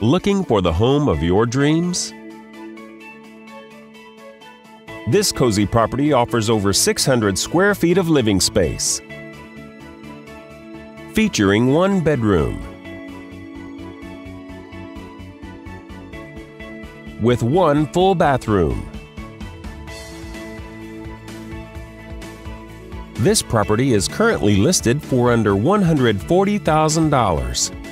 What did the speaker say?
Looking for the home of your dreams? This cozy property offers over 600 square feet of living space, featuring one bedroom with one full bathroom. This property is currently listed for under $140,000.